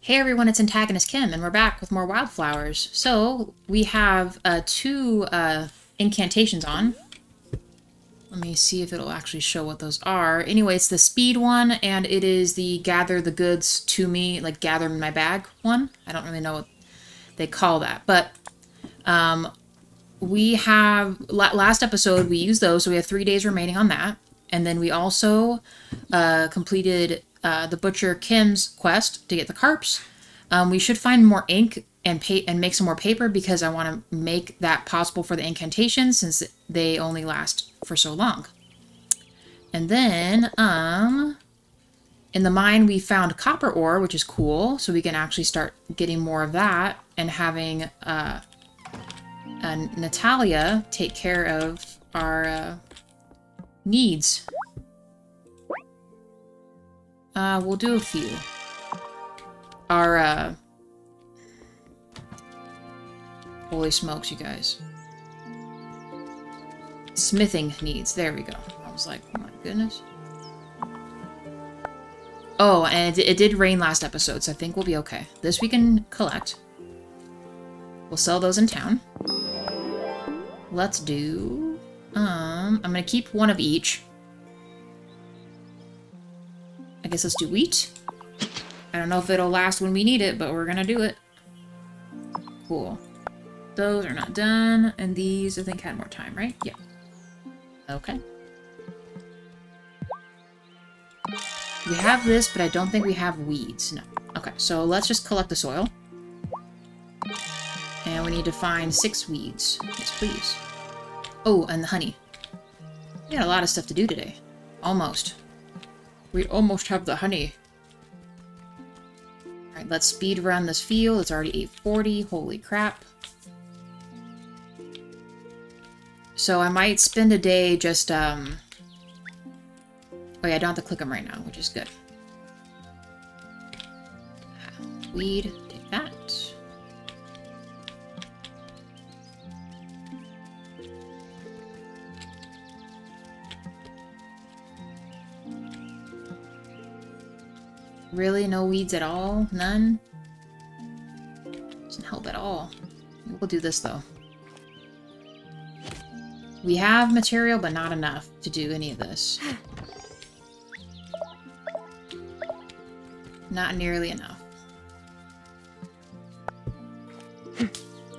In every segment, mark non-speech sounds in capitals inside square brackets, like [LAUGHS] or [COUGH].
Hey everyone, it's Antagonist Kim, and we're back with more Wylde Flowers. So, we have uh, two uh, incantations on. Let me see if it'll actually show what those are. Anyway, it's the speed one, and it is the gather the goods to me, like gather in my bag one. I don't really know what they call that, but um, we have, last episode we used those, so we have three days remaining on that. And then we also uh, completed uh, the Butcher Kim's quest to get the carps. Um, we should find more ink and pay and make some more paper because I want to make that possible for the incantations since they only last for so long. And then, um, in the mine we found copper ore, which is cool, so we can actually start getting more of that and having uh, uh Natalia take care of our uh, needs. Uh, we'll do a few. Our, uh... Holy smokes, you guys. Smithing needs. There we go. I was like, oh my goodness. Oh, and it, it did rain last episode, so I think we'll be okay. This we can collect. We'll sell those in town. Let's do... Um, I'm gonna keep one of each. I guess let's do wheat. I don't know if it'll last when we need it, but we're gonna do it. Cool. Those are not done, and these, I think, had more time, right? Yeah. Okay. We have this, but I don't think we have weeds. No. Okay, so let's just collect the soil. And we need to find six weeds. Yes, please. Oh, and the honey. We got a lot of stuff to do today. Almost. We almost have the honey. Alright, let's speed around this field. It's already 840. Holy crap. So I might spend a day just, um... Oh yeah, I don't have to click them right now, which is good. Weed, Really? No weeds at all? None? Doesn't help at all. We'll do this, though. We have material, but not enough to do any of this. Not nearly enough.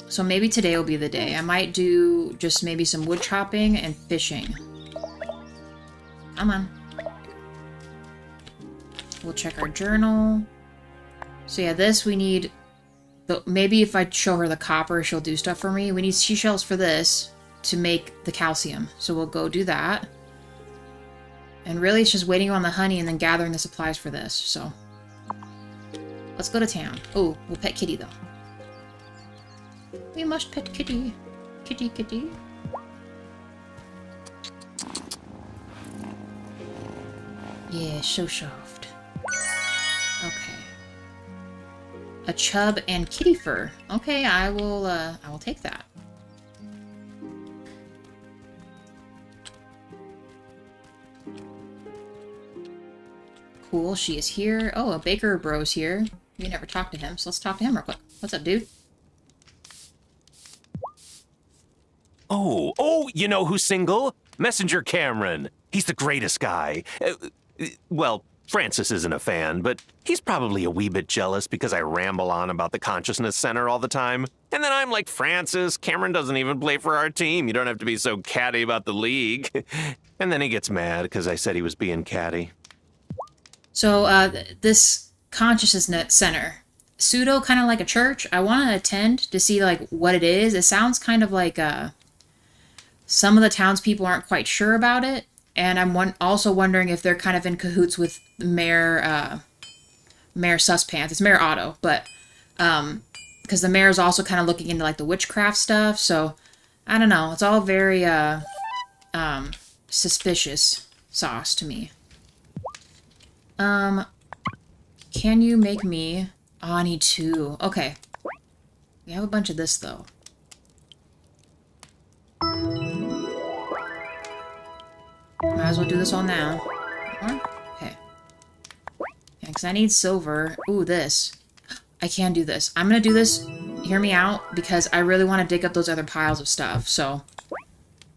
So maybe today will be the day. I might do just maybe some wood chopping and fishing. Come on. Check our journal. So yeah, this we need... The, maybe if I show her the copper, she'll do stuff for me. We need seashells for this to make the calcium. So we'll go do that. And really it's just waiting on the honey and then gathering the supplies for this, so... Let's go to town. Oh, we'll pet Kitty, though. We must pet Kitty. Kitty, Kitty. Yeah, so soft. Okay. A chub and kitty fur. Okay, I will, uh, I will take that. Cool, she is here. Oh, a baker bro's here. We never talked to him, so let's talk to him real quick. What's up, dude? Oh, oh, you know who's single? Messenger Cameron. He's the greatest guy. Uh, uh, well, Francis isn't a fan, but he's probably a wee bit jealous because I ramble on about the Consciousness Center all the time. And then I'm like, Francis, Cameron doesn't even play for our team. You don't have to be so catty about the league. [LAUGHS] and then he gets mad because I said he was being catty. So uh, this consciousness center, pseudo kind of like a church. I want to attend to see like what it is. It sounds kind of like uh, some of the townspeople aren't quite sure about it, and I'm one also wondering if they're kind of in cahoots with Mayor uh, Mayor Suspants. It's Mayor Otto, but um, because the mayor is also kind of looking into like the witchcraft stuff. So I don't know. It's all very uh, um, suspicious sauce to me. Um, can you make me... Oh, I need two. Okay. We have a bunch of this, though. Might as well do this all now. Okay. Yeah, because I need silver. Ooh, this. I can do this. I'm gonna do this, hear me out, because I really want to dig up those other piles of stuff, so...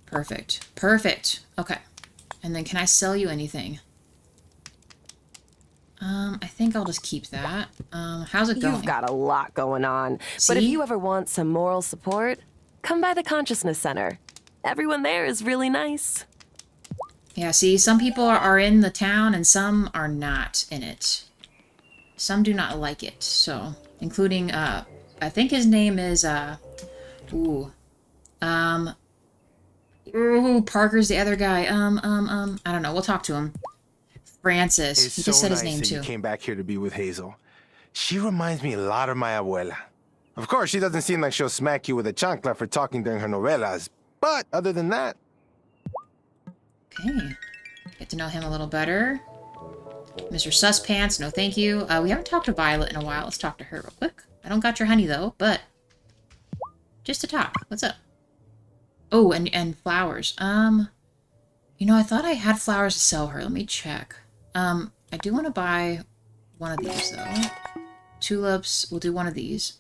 Perfect. Perfect. Okay. And then can I sell you anything? Um, I think I'll just keep that. Um, how's it going? You've got a lot going on. But if you ever want some moral support, come by the Consciousness Center. Everyone there is really nice. Yeah, see, some people are, in the town and some are not in it. Some do not like it, so, including, uh, I think his name is, uh, ooh, um, ooh, Parker's the other guy, um, um, um, I don't know, we'll talk to him. Francis, It's he so just said nice his name that too. you came back here to be with Hazel. She reminds me a lot of my abuela. Of course, she doesn't seem like she'll smack you with a chancla for talking during her novelas. But other than that, Okay. Get to know him a little better. Mr. Suspants, no thank you. Uh, we haven't talked to Violet in a while. Let's talk to her real quick. I don't got your honey, though, but... Just to talk. What's up? Oh, and, and flowers. Um, you know, I thought I had flowers to sell her. Let me check. Um, I do want to buy one of these, though. Tulips. We'll do one of these.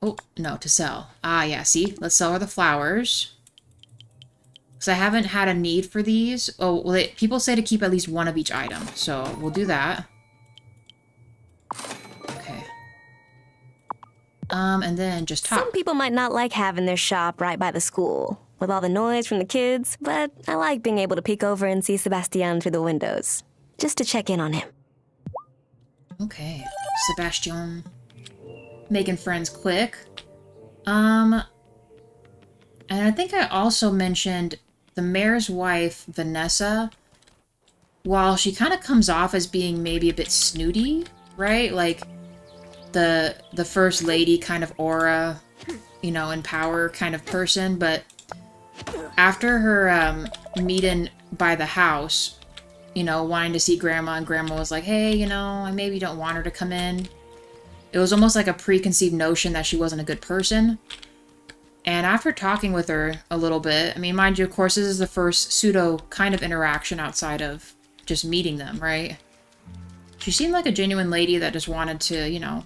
Oh, no, to sell. Ah, yeah, see? Let's sell her the flowers. Because I haven't had a need for these. Oh, well, they, people say to keep at least one of each item. So, we'll do that. Okay. Um, and then just talk. Some people might not like having their shop right by the school, with all the noise from the kids, but I like being able to peek over and see Sebastian through the windows, just to check in on him. Okay. Sebastian. Making friends quick. Um, and I think I also mentioned the mayor's wife, Vanessa. While she kind of comes off as being maybe a bit snooty, right? Like the the first lady kind of aura, you know, in power kind of person, but after her um, meeting by the house, you know, wanting to see grandma, and grandma was like, hey, you know, I maybe don't want her to come in. It was almost like a preconceived notion that she wasn't a good person. And after talking with her a little bit, I mean, mind you, of course, this is the first pseudo kind of interaction outside of just meeting them, right? She seemed like a genuine lady that just wanted to, you know,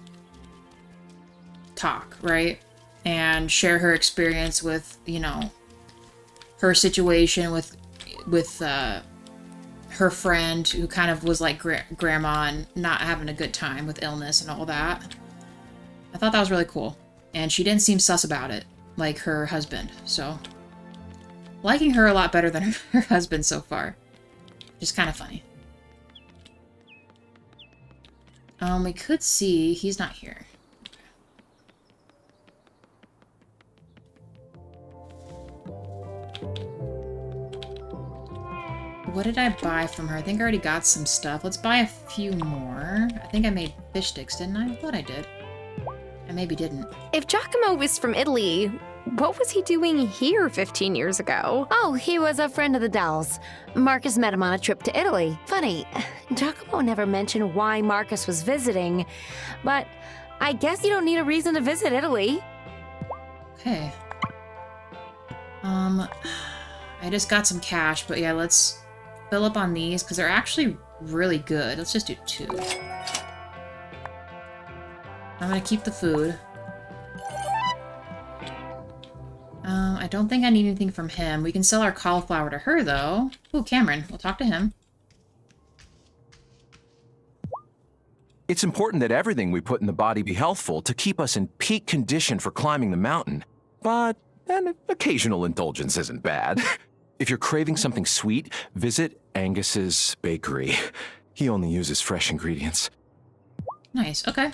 talk, right? And share her experience with, you know, her situation with, with, uh, her friend who kind of was like gra- grandma and not having a good time with illness and all that. I thought that was really cool. And she didn't seem sus about it, like her husband. So, liking her a lot better than [LAUGHS] her, husband so far. Just kind of funny. Um, we could see he's not here. What did I buy from her? I think I already got some stuff. Let's buy a few more. I think I made fish sticks, didn't I? I thought I did. I maybe didn't. If Giacomo was from Italy, what was he doing here 15 years ago? Oh, he was a friend of the Dells. Marcus met him on a trip to Italy. Funny, Giacomo never mentioned why Marcus was visiting, but I guess you don't need a reason to visit Italy. Okay. Um, I just got some cash, but yeah, let's fill up on these because they're actually really good. Let's just do two. I'm gonna keep the food. Um, I don't think I need anything from him. We can sell our cauliflower to her, though. Ooh, Cameron. We'll talk to him. It's important that everything we put in the body be healthful to keep us in peak condition for climbing the mountain. But an occasional indulgence isn't bad. [LAUGHS] If you're craving something sweet, visit Angus's bakery. He only uses fresh ingredients. Nice. Okay.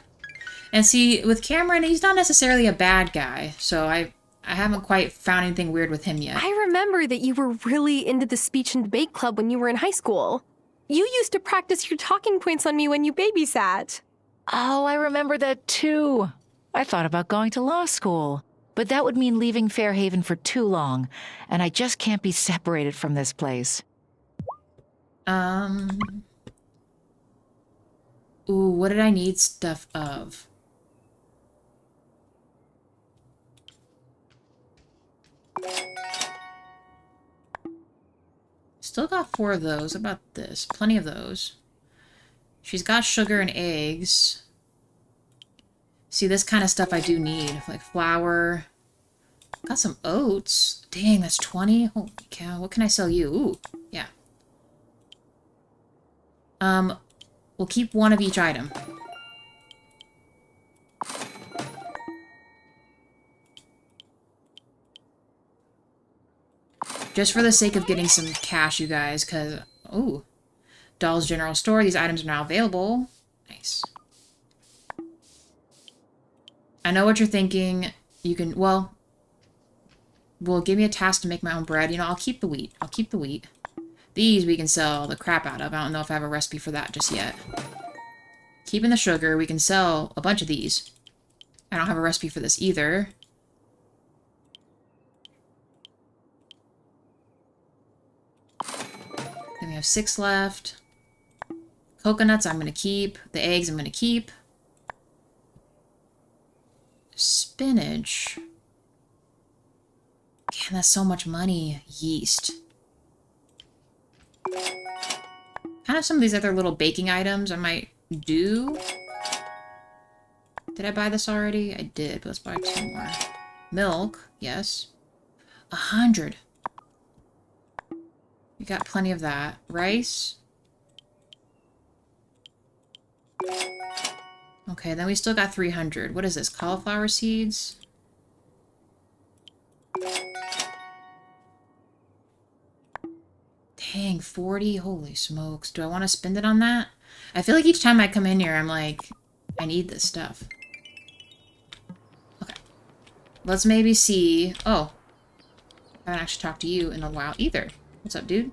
And see, with Cameron, he's not necessarily a bad guy, so I I haven't quite found anything weird with him yet. I remember that you were really into the speech and debate club when you were in high school. You used to practice your talking points on me when you babysat. Oh, I remember that too. I thought about going to law school, but that would mean leaving Fairhaven for too long, and I just can't be separated from this place. Um. Ooh, what did I need stuff of? Still got four of those. What about this? Plenty of those. She's got sugar and eggs. See, this kind of stuff I do need. Like flour. Got some oats. Dang, that's 20? Holy cow. What can I sell you? Ooh, yeah. Um, we'll keep one of each item. Just for the sake of getting some cash, you guys, because... Ooh. Doll's General Store. These items are now available. Nice. I know what you're thinking. You can... Well... Well, give me a task to make my own bread. You know, I'll keep the wheat. I'll keep the wheat. These we can sell the crap out of. I don't know if I have a recipe for that just yet. Keeping the sugar, we can sell a bunch of these. I don't have a recipe for this either. Then we have six left. Coconuts I'm going to keep. The eggs I'm going to keep. Spinach. Man, that's so much money. Yeast. Kind of some of these other little baking items I might do. Did I buy this already? I did, let's buy two more. Milk, yes. A hundred. We got plenty of that. Rice. Okay, then we still got 300. What is this? Cauliflower seeds? Dang, 40? Holy smokes. Do I want to spend it on that? I feel like each time I come in here, I'm like, I need this stuff. Okay. Let's maybe see... Oh. I haven't actually talked to you in a while either. What's up, dude?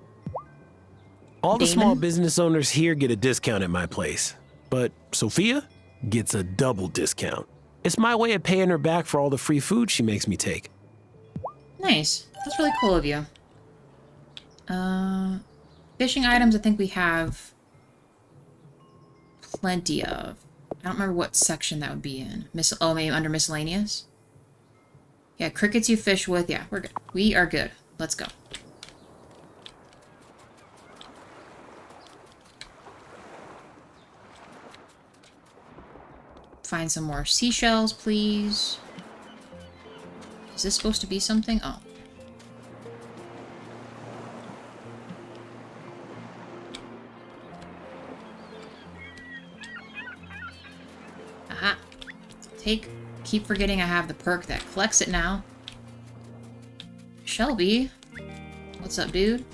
All the small business owners here get a discount at my place. But Sophia gets a double discount. It's my way of paying her back for all the free food she makes me take. Nice. That's really cool of you. Uh, fishing items, I think we have plenty of. I don't remember what section that would be in. Miss oh, maybe under miscellaneous? Yeah, crickets you fish with. Yeah, we're good. We are good. Let's go. Find some more seashells, please. Is this supposed to be something? Oh. Aha. Take. Keep forgetting I have the perk that collects it now. Shelby. What's up, dude?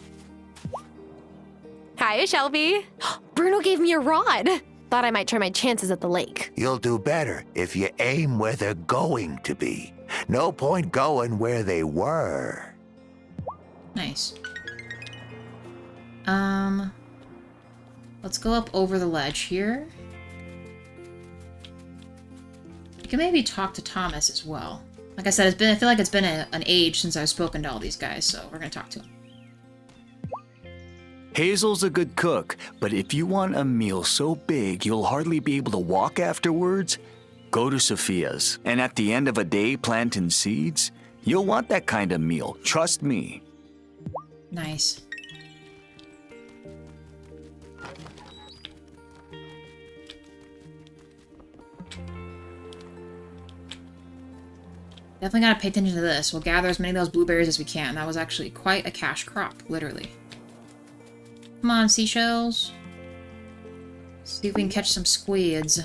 Hi, Shelby. [GASPS] Bruno gave me a rod. Thought I might try my chances at the lake. You'll do better if you aim where they're going to be. No point going where they were. Nice. Um, let's go up over the ledge here. You can maybe talk to Thomas as well. Like I said, it's been I feel like it's been a, an age since I've spoken to all these guys, so we're gonna talk to him. Hazel's a good cook, but if you want a meal so big you'll hardly be able to walk afterwards, go to Sophia's. And at the end of a day planting seeds, you'll want that kind of meal. Trust me. Nice. Definitely gotta pay attention to this. We'll gather as many of those blueberries as we can. That was actually quite a cash crop, literally. Come on, seashells. See if we can catch some squids.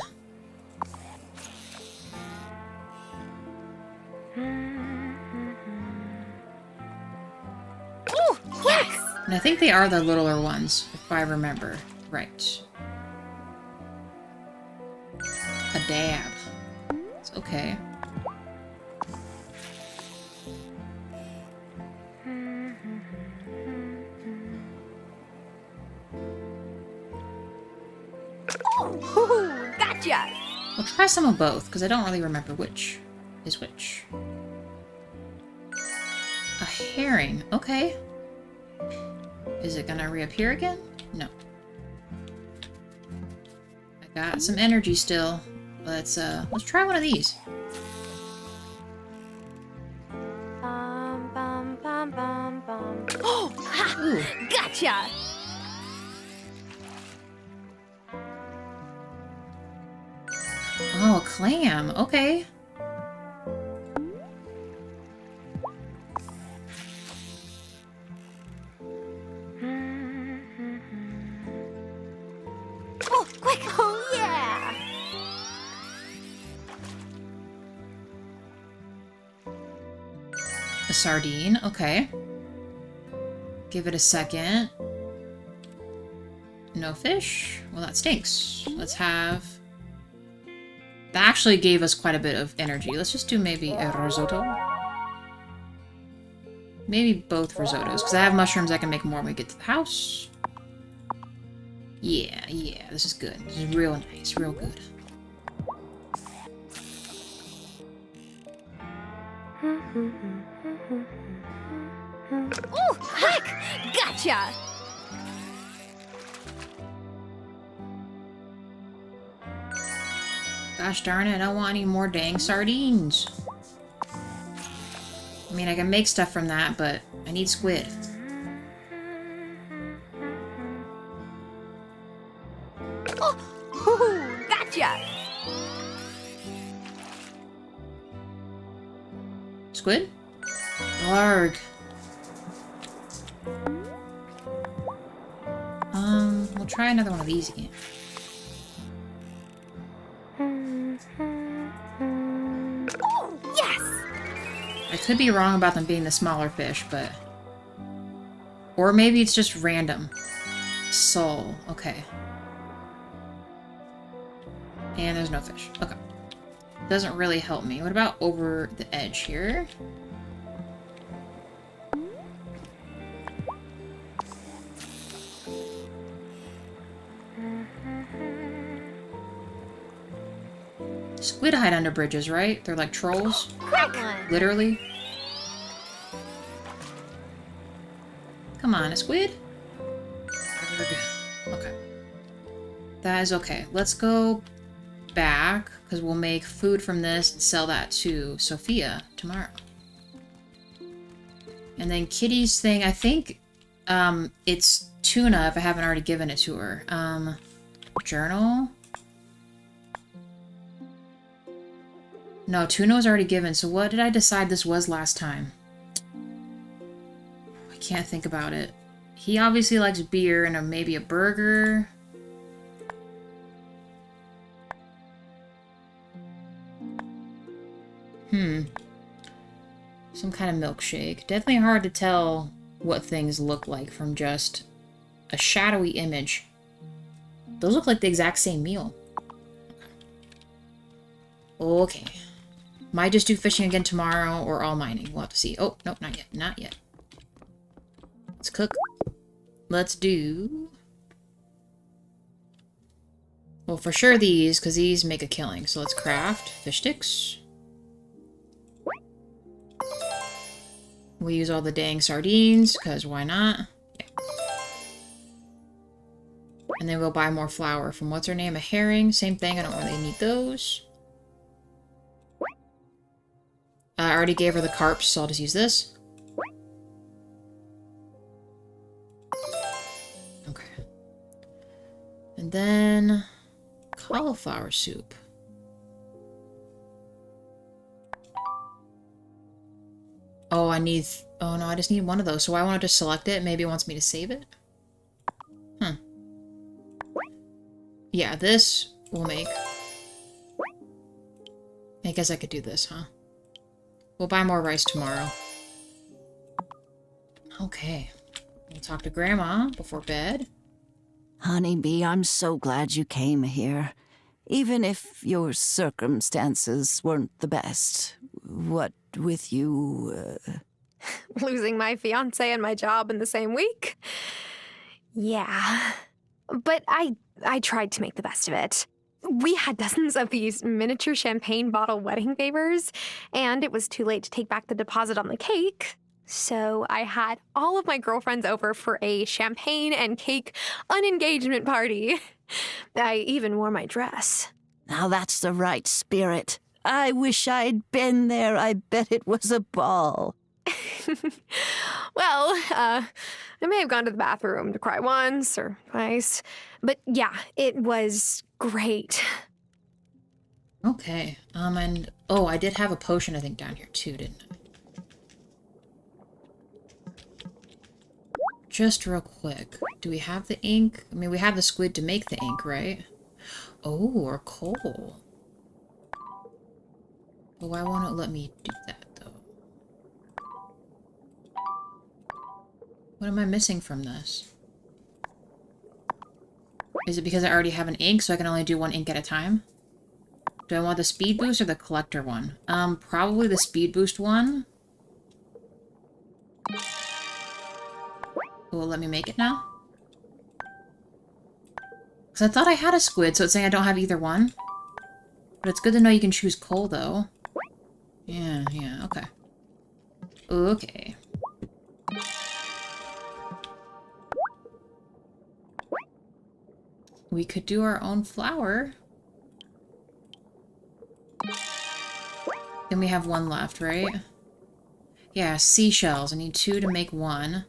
Oh, yes! And I think they are the littler ones, if I remember right. A dab. It's okay. Try some of both, because I don't really remember which is which. A herring. Okay. Is it gonna reappear again? No. I got some energy still. Let's uh let's try one of these. Okay. Oh, quick! [LAUGHS] Oh, yeah! A sardine. Okay. Give it a second. No fish? Well, that stinks. Let's have... That actually gave us quite a bit of energy. Let's just do maybe a risotto. Maybe both risottos, because I have mushrooms I can make more when we get to the house. Yeah, yeah, this is good. This is real nice, real good. Ooh, quick! Gotcha! Gosh darn it, I don't want any more dang sardines. I mean, I can make stuff from that, but I need squid. Oh, gotcha! Squid? Blarg. Um, we'll try another one of these again. I could be wrong about them being the smaller fish, but... Or maybe it's just random. Sole. Okay. And there's no fish. Okay. Doesn't really help me. What about over the edge here? Squid hide under bridges, right? They're like trolls. Literally. Come on, a squid? Okay. That is okay. Let's go back, because we'll make food from this and sell that to Sophia tomorrow. And then Kitty's thing, I think um, it's tuna if I haven't already given it to her. Um, journal? No, tuna was already given, so what did I decide this was last time? I can't think about it. He obviously likes beer and a, maybe a burger. Hmm. Some kind of milkshake. Definitely hard to tell what things look like from just a shadowy image. Those look like the exact same meal. Okay. Might just do fishing again tomorrow or all mining. We'll have to see. Oh, no, not yet. Not yet. Let's cook. Let's do... Well, for sure these, because these make a killing. So let's craft fish sticks. We use all the dang sardines, because why not? Yeah. And then we'll buy more flour from what's her name? A herring. Same thing. I don't really need those. I already gave her the carps, so I'll just use this. And then... Cauliflower soup. Oh, I need... Oh, no, I just need one of those. So I want to just select it. Maybe it wants me to save it. Hmm. Yeah, this will make... I guess I could do this, huh? We'll buy more rice tomorrow. Okay. We'll talk to Grandma before bed. Honeybee, I'm so glad you came here. Even if your circumstances weren't the best. What with you... Uh... [LAUGHS] Losing my fiance and my job in the same week? Yeah. But I I tried to make the best of it. We had dozens of these miniature champagne bottle wedding favors, and it was too late to take back the deposit on the cake. So I had all of my girlfriends over for a champagne and cake unengagement party. [LAUGHS] I even wore my dress. Now that's the right spirit. I wish I'd been there. I bet it was a ball. [LAUGHS] well, uh, I may have gone to the bathroom to cry once or twice, but yeah, it was great. Okay. Um, and oh, I did have a potion, I think, down here too, didn't I? Just real quick, do we have the ink? I mean, we have the squid to make the ink, right? Oh, or coal. But why won't it let me do that, though? What am I missing from this? Is it because I already have an ink, so I can only do one ink at a time? Do I want the speed boost or the collector one? Um, probably the speed boost one. Will let me make it now? Because I thought I had a squid, so it's saying I don't have either one. But it's good to know you can choose coal, though. Yeah, yeah, okay. Okay. We could do our own flour. Then we have one left, right? Yeah, seashells. I need two to make one.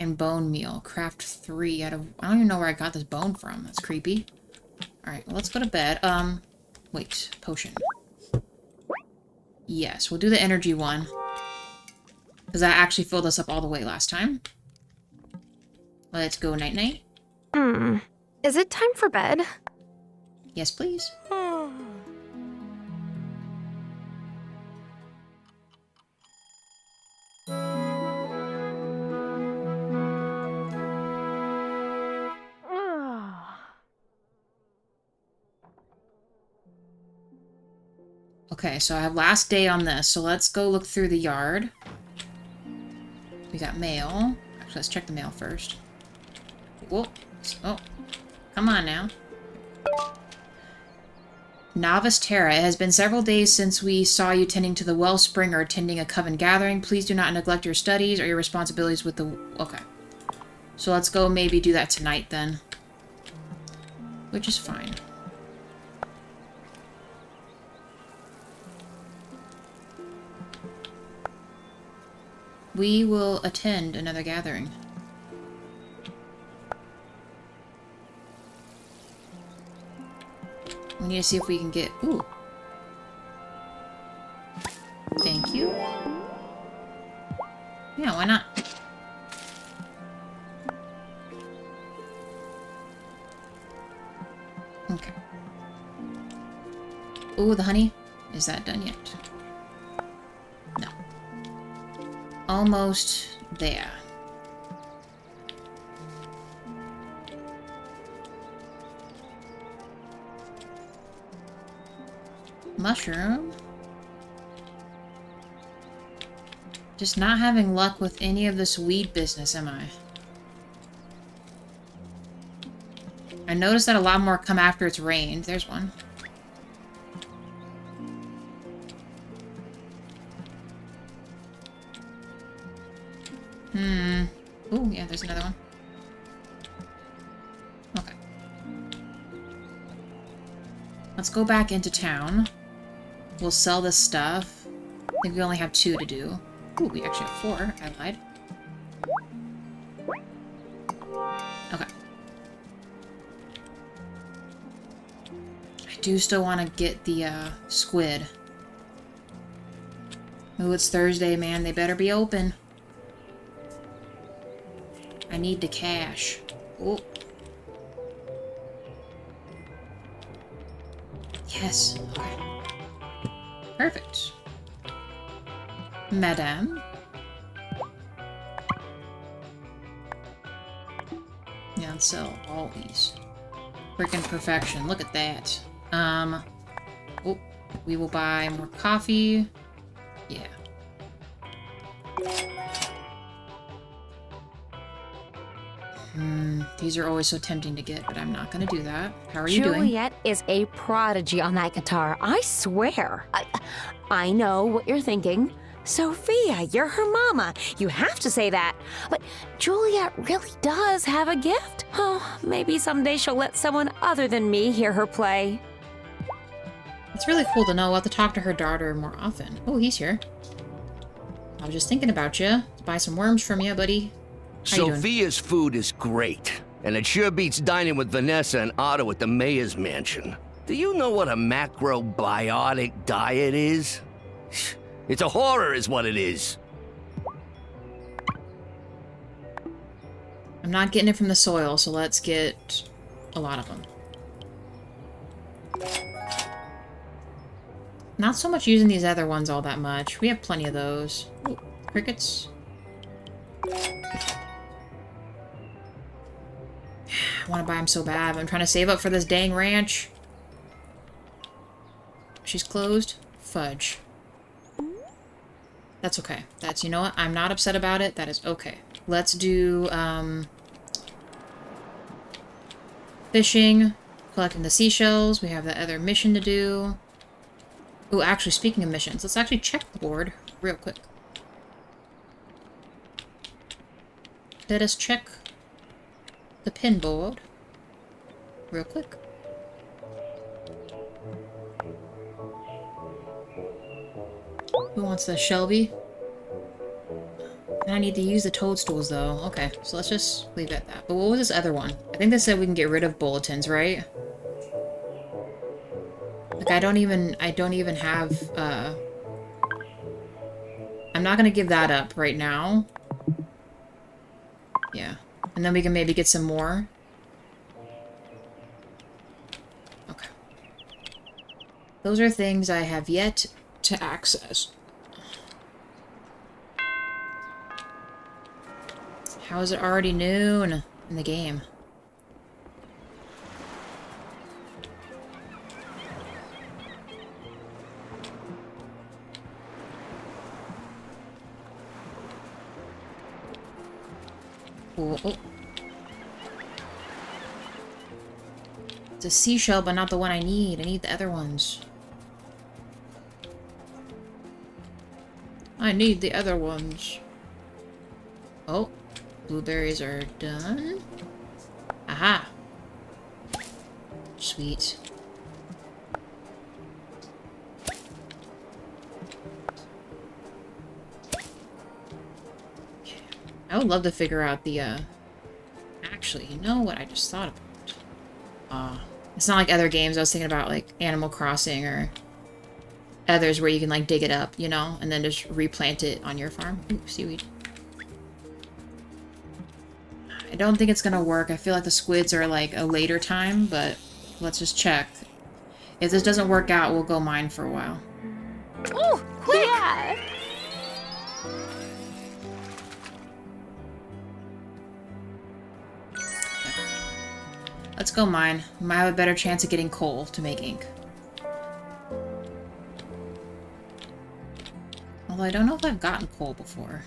And bone meal. Craft three out of... I don't even know where I got this bone from. That's creepy. Alright, well, let's go to bed. Um, wait. Potion. Yes, we'll do the energy one. Because that actually filled us up all the way last time. Let's go night-night. Hmm. Is it time for bed? Yes, please. Okay, so I have last day on this, so let's go look through the yard. We got mail. Actually, let's check the mail first. Whoa. Oh. Come on now. Novice Terra, it has been several days since we saw you tending to the wellspring or attending a coven gathering. Please do not neglect your studies or your responsibilities with the... Okay. So let's go maybe do that tonight then. Which is fine. We will attend another gathering. We need to see if we can get... Ooh. Thank you. Yeah, why not? Okay. Ooh, the honey. Is that done yet? Almost there. Mushroom. Just not having luck with any of this weed business, am I? I noticed that a lot more come after it's rained. There's one. Back into town. We'll sell this stuff. I think we only have two to do. Ooh, we actually have four. I lied. Okay. I do still want to get the uh, squid. Oh, it's Thursday, man. They better be open. I need the cash. Oh. Yes. Okay. Perfect. Madame. Yeah, let's sell all these. Freaking perfection. Look at that. Um. Oh, we will buy more coffee. These are always so tempting to get, but I'm not going to do that. How are you doing? Juliet is a prodigy on that guitar, I swear. I, I know what you're thinking. Sophia, you're her mama. You have to say that. But Juliet really does have a gift. Oh, maybe someday she'll let someone other than me hear her play. It's really cool to know I'll have to talk to her daughter more often. Oh, he's here. I was just thinking about you. Let's buy some worms from you, buddy. How you? Sophia's food is great, and it sure beats dining with Vanessa and Otto at the mayor's mansion. Do you know what a macrobiotic diet is? [SIGHS] It's a horror, is what it is. I'm not getting it from the soil, so let's get a lot of them. Not so much using these other ones all that much. We have plenty of those. Ooh, crickets. I want to buy them so bad, I'm trying to save up for this dang ranch. She's closed. Fudge. That's okay. That's, you know what? I'm not upset about it. That is okay. Let's do, um... Fishing. Collecting the seashells. We have that other mission to do. Oh, actually, speaking of missions, let's actually check the board real quick. Let us check the pin board real quick. Who wants the Shelby? I need to use the toadstools, though. Okay, so let's just leave it at that. But what was this other one? I think they said we can get rid of bulletins, right? Like, I don't even... I don't even have, uh... I'm not gonna give that up right now. And then we can maybe get some more. Okay. Those are things I have yet to access. How is it already noon in the game? It's a seashell, but not the one I need. I need the other ones. I need the other ones. Oh, blueberries are done. Aha. Sweet. I would love to figure out the, uh... Actually, you know what I just thought about? Uh, it's not like other games. I was thinking about, like, Animal Crossing or others where you can, like, dig it up, you know? And then just replant it on your farm. Ooh, seaweed. I don't think it's gonna work. I feel like the squids are, like, a later time, but let's just check. If this doesn't work out, we'll go mine for a while. Let's go mine. Might have a better chance of getting coal to make ink. Although I don't know if I've gotten coal before.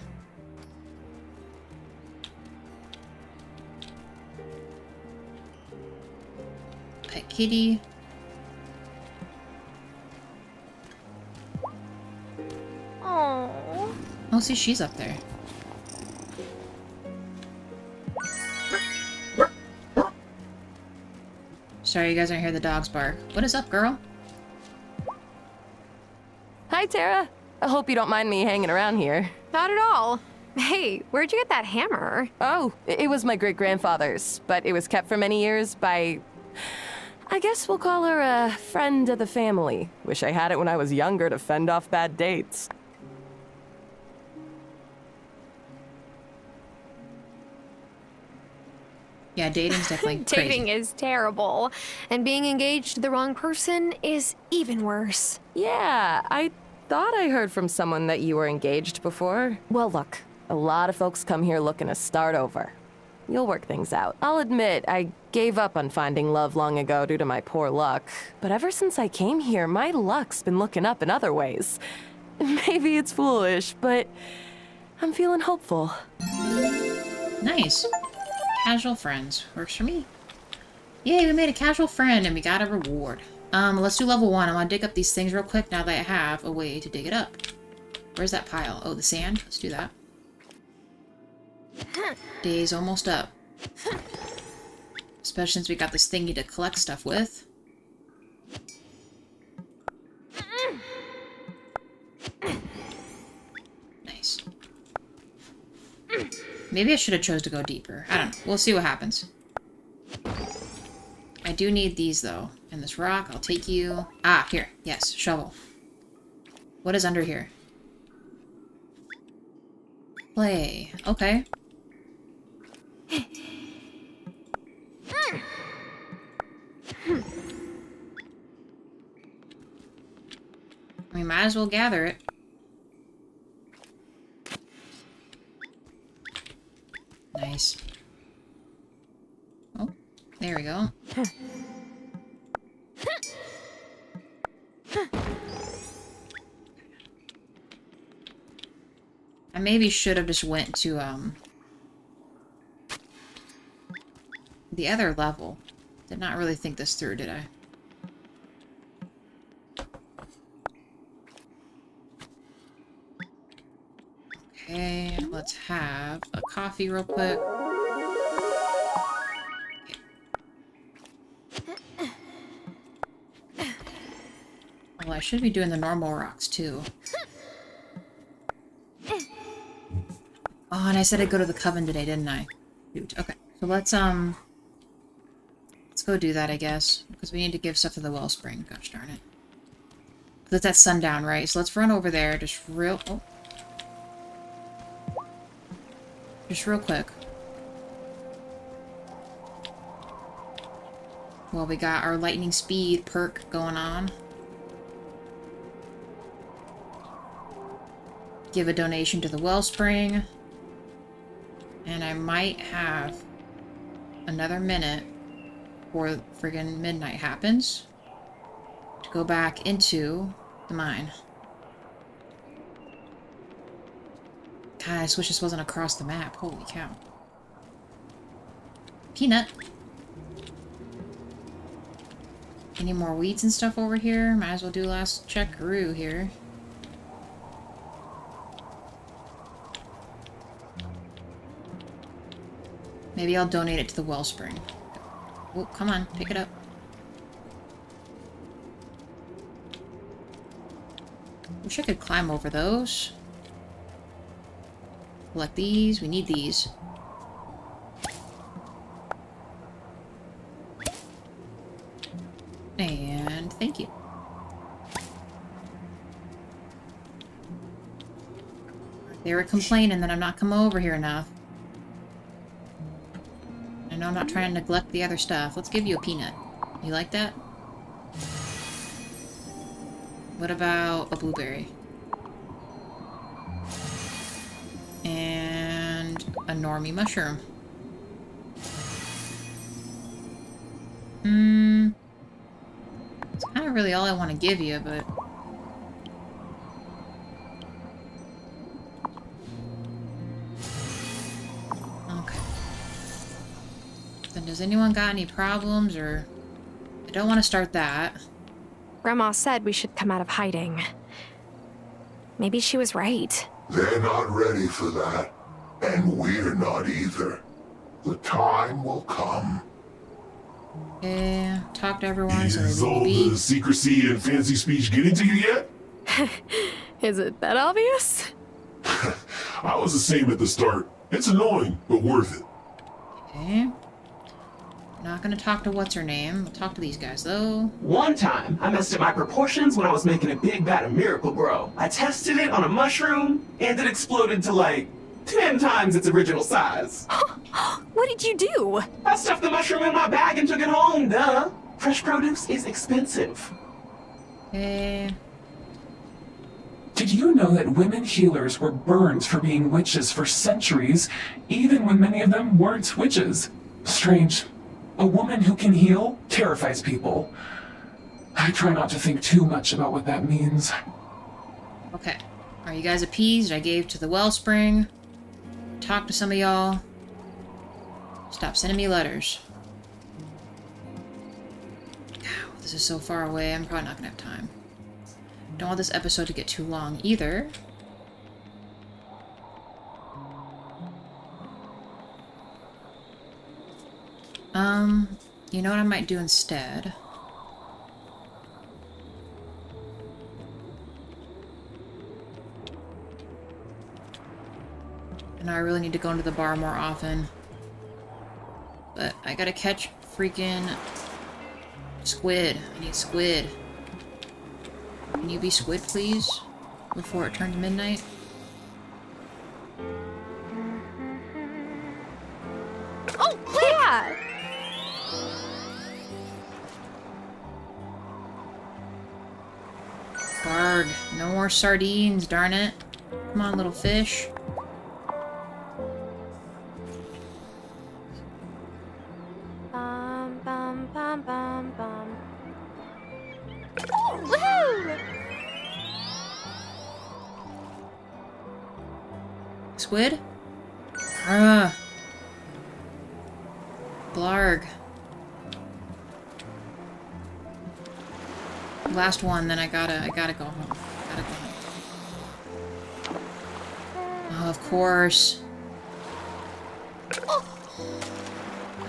Pet kitty. Oh. Oh, see, she's up there. Sorry, you guys aren't hear the dogs bark. What is up, girl? Hi, Tara. I hope you don't mind me hanging around here. Not at all. Hey, where'd you get that hammer? Oh, it was my great grandfather's, but it was kept for many years by. I guess we'll call her a friend of the family. Wish I had it when I was younger to fend off bad dates. Yeah, dating's definitely [LAUGHS] crazy. Dating is terrible, and being engaged to the wrong person is even worse. Yeah, I thought I heard from someone that you were engaged before. Well, look, a lot of folks come here looking to start over. You'll work things out. I'll admit, I gave up on finding love long ago due to my poor luck. But ever since I came here, my luck's been looking up in other ways. [LAUGHS] Maybe it's foolish, but I'm feeling hopeful. Nice. Casual friends. Works for me. Yay, we made a casual friend and we got a reward. Um, let's do level one. I want to dig up these things real quick now that I have a way to dig it up. Where's that pile? Oh, the sand? Let's do that. Day's almost up. Especially since we got this thingy to collect stuff with. Maybe I should have chose to go deeper. I don't know. We'll see what happens. I do need these, though. And this rock, I'll take you. Ah, here. Yes, shovel. What is under here? Play. Okay. We might as well gather it. Nice. Oh, there we go. I maybe should have just went to, um... The other level. Did not really think this through, did I? Okay, let's have a coffee real quick. Well, I should be doing the normal rocks, too. Oh, and I said I'd go to the coven today, didn't I? Okay, so let's, um... Let's go do that, I guess. Because we need to give stuff to the wellspring. Gosh darn it. Because it's at sundown, right? So let's run over there, just real... Oh. Just real quick. Well, we got our lightning speed perk going on. Give a donation to the wellspring. And I might have another minute before friggin' midnight happens to go back into the mine. God, I wish this wasn't across the map. Holy cow. Peanut. Any more weeds and stuff over here? Might as well do last checkaroo here. Maybe I'll donate it to the wellspring. Oh, come on, pick it up. Wish I could climb over those. Collect these. We need these. And thank you. They were complaining that I'm not coming over here enough. I know I'm not trying to neglect the other stuff. Let's give you a peanut. You like that? What about a blueberry? Normie mushroom. Hmm. It's kind of really all I want to give you, but... Okay. Then does anyone got any problems, or... I don't want to start that. Grandma said we should come out of hiding. Maybe she was right. They're not ready for that. And we're not either. The time will come. Yeah, talk to everyone Is they all the secrecy and fancy speech getting to you yet? [LAUGHS] Is it that obvious? [LAUGHS] I was the same at the start. It's annoying, but worth it. Okay. Not gonna talk to what's her name. I'll talk to these guys though. One time, I messed up my proportions when I was making a big vat of Miracle Grow. I tested it on a mushroom, and it exploded to like 10 times its original size. [GASPS] what did you do? I stuffed the mushroom in my bag and took it home, duh. Fresh produce is expensive. Okay. Did you know that women healers were burned for being witches for centuries, even when many of them weren't witches? Strange. A woman who can heal terrifies people. I try not to think too much about what that means. Okay. Are you guys appeased? I gave to the wellspring. Talked to some of y'all. Stop sending me letters. This is so far away, I'm probably not gonna have time. Don't want this episode to get too long either. Um, you know what I might do instead? And I really need to go into the bar more often. But I gotta catch freaking Squid. I need squid. Can you be squid, please? Before it turns midnight? Oh, yeah! Barg. No more sardines, darn it. Come on, little fish. Squid? Ah. Blarg. Last one, then I gotta, I gotta go home. Gotta go home. Oh, of course.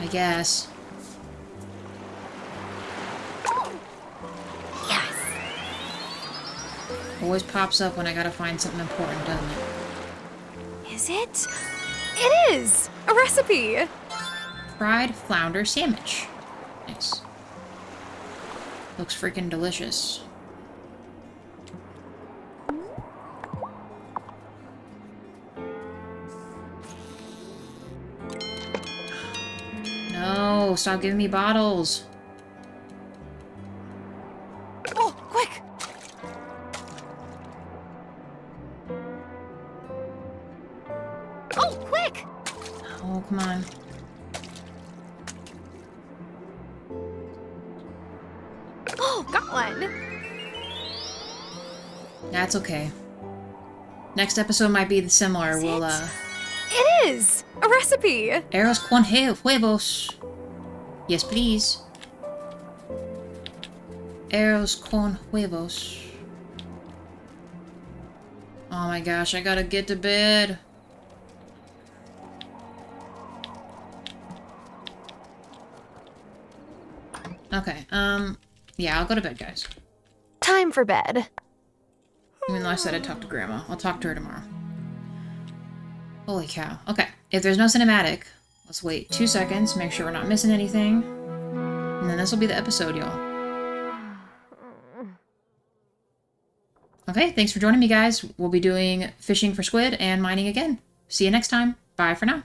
I guess. Yes. Always pops up when I gotta find something important, doesn't it? Is it? It is! A recipe! Fried flounder sandwich. Nice. Looks freaking delicious. No, stop giving me bottles. Come on. [GASPS] Oh, got one! That's okay. Next episode might be the similar. We'll, uh... It is! A recipe! Arroz con huevos. Yes, please. Arroz con huevos. Oh my gosh, I gotta get to bed. Okay, um, yeah, I'll go to bed, guys. Time for bed. Even though I said I'd talk to Grandma. I'll talk to her tomorrow. Holy cow. Okay, if there's no cinematic, let's wait two seconds, make sure we're not missing anything. And then this will be the episode, y'all. Okay, thanks for joining me, guys. We'll be doing fishing for squid and mining again. See you next time. Bye for now.